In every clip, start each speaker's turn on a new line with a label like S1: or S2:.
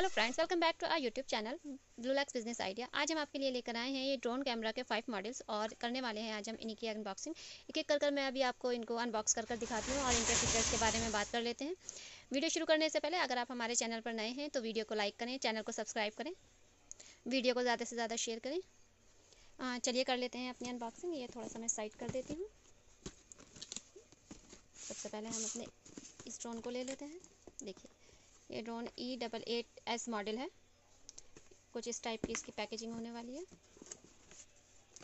S1: Hello friends welcome back to our YouTube channel blue lax business idea आज हम आपके लिए लेकर आए हैं ये ड्रोन कैमरा के फाइव मॉडल्स और करने वाले हैं आज हम इन्हीं की अनबॉक्सिंग एक एक कर कर मैं अभी आपको इनको अनबॉक्स कर कर दिखाती हूँ और इनके फीचर्स के बारे में बात कर लेते हैं। वीडियो शुरू करने से पहले अगर आप हमारे चैनल पर नए हैं तो वीडियो को लाइक करें चैनल को सब्सक्राइब करें, वीडियो को ज़्यादा से ज़्यादा शेयर करें। चलिए कर लेते हैं अपनी अनबॉक्सिंग ये थोड़ा सा मैं साइड कर देती हूँ। सबसे पहले हम अपने इस ड्रोन को ले लेते हैं। देखिए। ये drone E double eight S model है। कुछ इस टाइप की इसकी पैकेजिंग होने वाली है।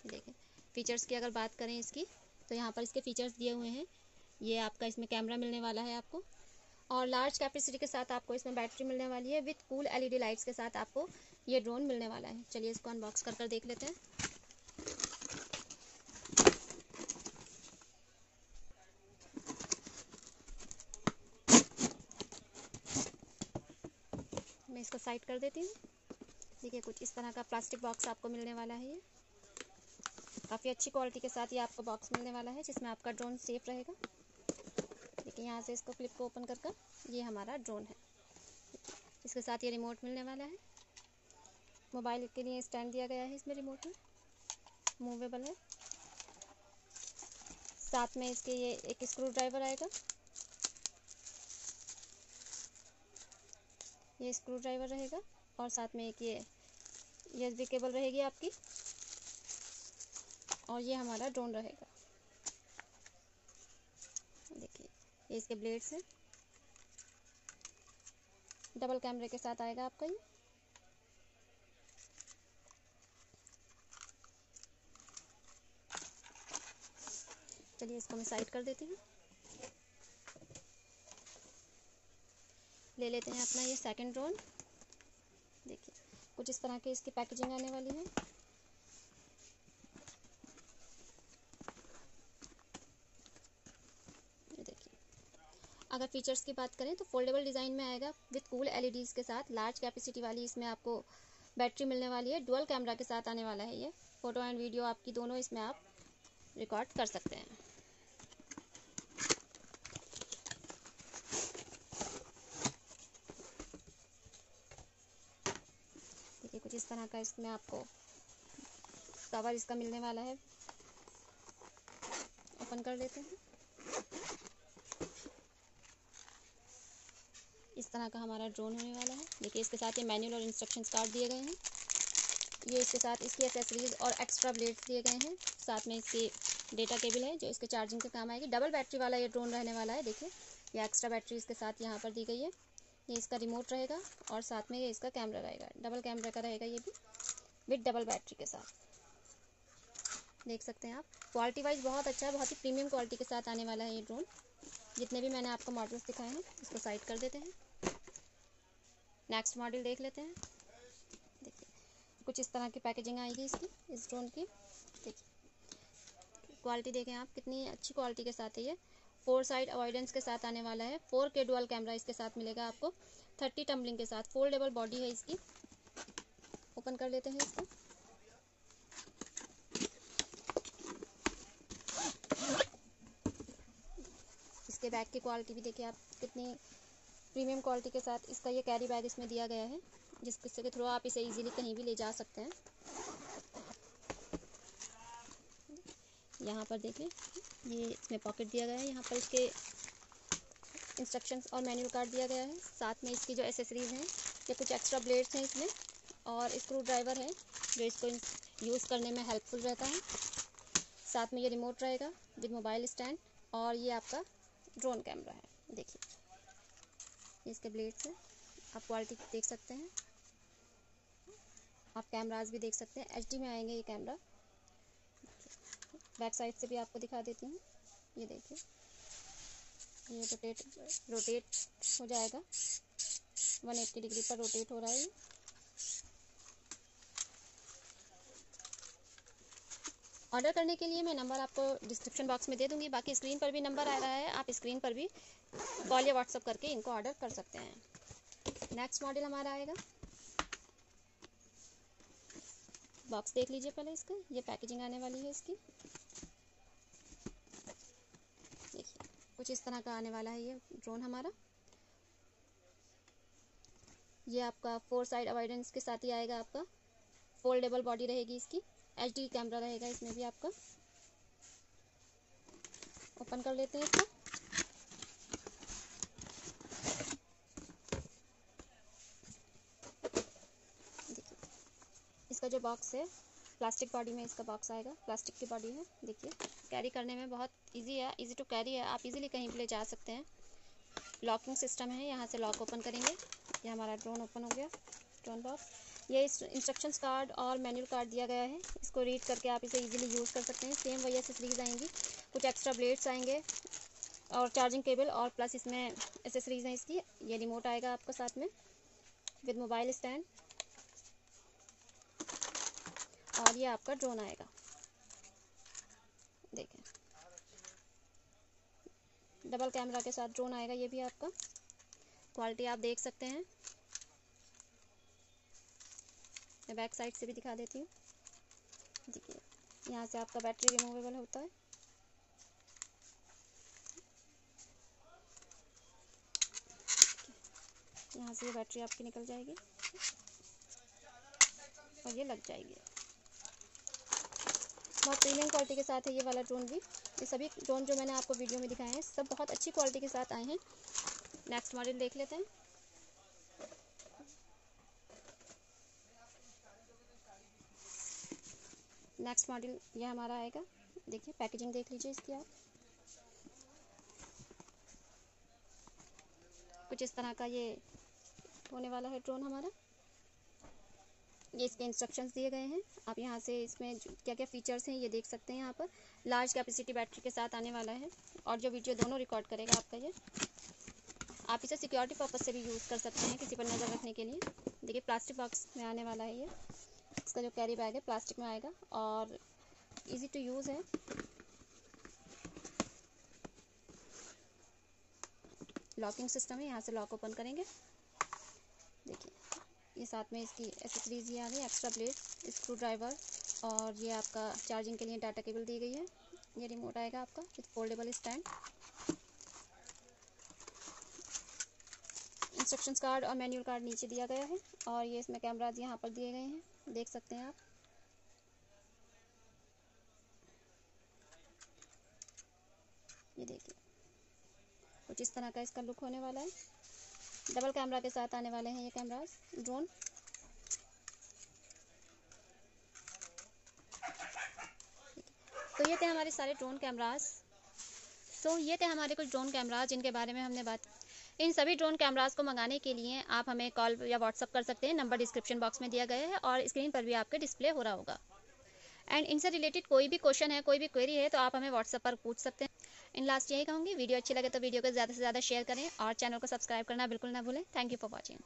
S1: देखें फीचर्स की अगर बात करें इसकी तो यहाँ पर इसके फीचर्स दिए हुए हैं। ये आपका इसमें कैमरा मिलने वाला है आपको। और लार्ज कैपेसिटी के साथ आपको इसमें बैटरी मिलने वाली है। विथ कूल एलईडी लाइट्स के साथ आपको ये ड्रोन मिलने वाला है। चलिए इसको अनबॉक्स कर कर देख लेते हैं। साइड कर देती हूँ। देखिए, कुछ इस तरह का प्लास्टिक बॉक्स आपको मिलने वाला है ये। काफ़ी अच्छी क्वालिटी के साथ ये आपको बॉक्स मिलने वाला है, जिसमें आपका ड्रोन सेफ़ रहेगा। देखिए, यहाँ से इसको क्लिप को ओपन कर कर ये हमारा ड्रोन है। इसके साथ ये रिमोट मिलने वाला है। मोबाइल के लिए स्टैंड दिया गया है इसमें रिमोट में। मूवेबल है। साथ में इसके ये एक स्क्रू ड्राइवर आएगा। ये स्क्रू ड्राइवर रहेगा और साथ में एक ये यूएसबी केबल रहेगी आपकी। और ये हमारा ड्रोन रहेगा। देखिए, ये इसके ब्लेड्स हैं। डबल कैमरे के साथ आएगा आपका ये। चलिए इसको मैं साइड कर देती हूँ। ले लेते हैं अपना ये सेकंड ड्रोन देखिए, कुछ इस तरह की इसकी पैकेजिंग आने वाली है। अगर फीचर्स की बात करें तो फोल्डेबल डिज़ाइन में आएगा विथ कूल एलईडीज़ के साथ। लार्ज कैपेसिटी वाली इसमें आपको बैटरी मिलने वाली है। डुअल कैमरा के साथ आने वाला है ये। फ़ोटो एंड वीडियो आपकी दोनों इसमें आप रिकॉर्ड कर सकते हैं। इस तरह का इसमें आपको कवर इसका मिलने वाला है, ओपन कर लेते हैं। इस तरह का हमारा ड्रोन होने वाला है। देखिए, इसके साथ ये मैनुअल और इंस्ट्रक्शंस कार्ड दिए गए हैं। ये इसके साथ इसकी एसेसरीज और एक्स्ट्रा ब्लेड्स दिए गए हैं। साथ में इसकी डेटा केबल है, जो इसके चार्जिंग के काम आएगी। डबल बैटरी वाला ये ड्रोन रहने वाला है, देखिए। ये एक्स्ट्रा बैटरी इसके साथ यहाँ पर दी गई है। ये इसका रिमोट रहेगा और साथ में ये इसका कैमरा रहेगा। डबल कैमरा का रहेगा ये भी विद डबल बैटरी के साथ। देख सकते हैं आप। क्वालिटी वाइज बहुत अच्छा है बहुत ही प्रीमियम क्वालिटी के साथ आने वाला है ये ड्रोन जितने भी मैंने आपको मॉडल्स दिखाए हैं इसको साइड कर देते हैं। नेक्स्ट मॉडल देख लेते हैं। देखिए, कुछ इस तरह की पैकेजिंग आएगी इसकी, इस ड्रोन की। देखिए क्वालिटी देखें आप, कितनी अच्छी क्वालिटी के साथ है ये। फोर साइड अवॉइडेंस के साथ आने वाला है। फोर के डुअल कैमरा इसके साथ मिलेगा आपको। थर्टी टम्बलिंग के साथ। फोल्डेबल बॉडी है इसकी। ओपन कर लेते हैं इसको। इसके बैग की क्वालिटी भी देखिए आप कितनी प्रीमियम क्वालिटी के साथ इसका ये कैरी बैग इसमें दिया गया है, जिसके थ्रू आप इसे इजीली कहीं भी ले जा सकते हैं। यहाँ पर देखिए ये इसमें पॉकेट दिया गया है। यहाँ पर इसके इंस्ट्रक्शंस और मैनुअल कार्ड दिया गया है। साथ में इसकी जो एसेसरीज़ हैं, ये कुछ एक्स्ट्रा ब्लेड्स हैं इसमें और स्क्रू ड्राइवर है, जो इसको यूज़ करने में हेल्पफुल रहता है। साथ में ये रिमोट रहेगा विद मोबाइल स्टैंड और ये आपका ड्रोन कैमरा है। देखिए इसके ब्लेड्स हैं। आप क्वालिटी देख सकते हैं। आप कैमराज भी देख सकते हैं। एचडी में आएँगे ये कैमरा बैक साइड से भी आपको दिखा देती हूँ। ये देखिए। ये रोटेट रोटेट हो जाएगा। 180 डिग्री पर रोटेट हो रहा है ऑर्डर करने के लिए मैं नंबर आपको डिस्क्रिप्शन बॉक्स में दे दूँगी। बाकी स्क्रीन पर भी नंबर आ रहा है। आप स्क्रीन पर भी कॉल या व्हाट्सअप करके इनको ऑर्डर कर सकते हैं। नेक्स्ट मॉडल हमारा आएगा। बॉक्स देख लीजिए पहले इसका। ये पैकेजिंग आने वाली है इसकी देखिए कुछ इस तरह का आने वाला है ये ड्रोन हमारा। ये आपका फोर साइड अवॉइडेंस के साथ ही आएगा आपका। फोल्डेबल बॉडी रहेगी इसकी। एचडी कैमरा रहेगा इसमें भी आपका। ओपन कर लेते हैं इसको। इसका जो बॉक्स है प्लास्टिक बॉडी में इसका बॉक्स आएगा। प्लास्टिक की बॉडी है, देखिए। कैरी करने में बहुत इजी है इजी टू कैरी है। आप इजीली कहीं भी ले जा सकते हैं। लॉकिंग सिस्टम है, यहाँ से लॉक ओपन करेंगे। ये हमारा ड्रोन ओपन हो गया ड्रोन बॉक्स ये इंस्ट्रक्शन कार्ड और मैनुअल कार्ड दिया गया है। इसको रीड करके आप इसे इजीली यूज़ कर सकते हैं। सेम वही एसेसरीज आएँगी। कुछ एक्स्ट्रा ब्लेड्स आएँगे और चार्जिंग केबल और प्लस इसमें एसेसरीज हैं इसकी। ये रिमोट आएगा आपका साथ में। विद मोबाइल स्टैंड और ये आपका ड्रोन आएगा। देखें। डबल कैमरा के साथ ड्रोन आएगा, ये भी आपका। क्वालिटी आप देख सकते हैं। मैं बैक साइड से भी दिखा देती हूँ। देखिए, यहाँ से आपका बैटरी रिमूवेबल होता है। यहाँ से ये बैटरी आपकी निकल जाएगी। और ये लग जाएगी। बहुत प्रीमियम क्वालिटी के साथ है ये वाला ड्रोन भी। ये सभी ड्रोन जो मैंने आपको वीडियो में दिखाए हैं, सब बहुत अच्छी क्वालिटी के साथ आए हैं। नेक्स्ट मॉडल देख लेते हैं। नेक्स्ट मॉडल ये हमारा आएगा। देखिए पैकेजिंग देख लीजिए इसकी आप। कुछ इस तरह का ये होने वाला है ड्रोन हमारा। ये इसके इंस्ट्रक्शंस दिए गए हैं। आप यहाँ से इसमें क्या क्या फ़ीचर्स हैं ये देख सकते हैं यहाँ पर। लार्ज कैपेसिटी बैटरी के साथ आने वाला है और जो वीडियो दोनों रिकॉर्ड करेगा आपका ये। आप इसे सिक्योरिटी पर्पज़ से भी यूज़ कर सकते हैं किसी पर नज़र रखने के लिए। देखिए प्लास्टिक बॉक्स में आने वाला है ये। इसका जो कैरी बैग है प्लास्टिक में आएगा और ईजी टू यूज़ है। लॉकिंग सिस्टम है, यहाँ से लॉक ओपन करेंगे। देखिए। ये साथ में इसकी एसेसरीज ये आ गई एक्स्ट्रा प्लेट स्क्रू ड्राइवर और ये आपका चार्जिंग के लिए डाटा केबल दी गई है। ये रिमोट आएगा आपका with foldable stand instructions card और मैनुअल कार्ड नीचे दिया गया है और ये इसमें कैमराज यहाँ पर दिए गए हैं, देख सकते हैं आप। ये देखिए, कुछ इस तरह का इसका लुक होने वाला है। डबल कैमरा के साथ आने वाले हैं ये कैमराज ड्रोन। तो ये थे हमारे सारे ड्रोन कैमराज तो ये थे हमारे कुछ ड्रोन कैमराज जिनके बारे में हमने बात इन सभी ड्रोन कैमराज को मंगाने के लिए आप हमें कॉल या व्हाट्सअप कर सकते हैं। नंबर डिस्क्रिप्शन बॉक्स में दिया गया है और स्क्रीन पर भी आपके डिस्प्ले हो रहा होगा। एंड इनसे रिलेटेड कोई भी क्वेश्चन है, कोई भी क्वेरी है तो आप हमें व्हाट्सअप पर पूछ सकते हैं। इन लास्ट यही कहूँगी, वीडियो अच्छी लगे तो वीडियो को ज़्यादा से ज़्यादा शेयर करें और चैनल को सब्सक्राइब करना बिल्कुल ना भूलें। Thank you for watching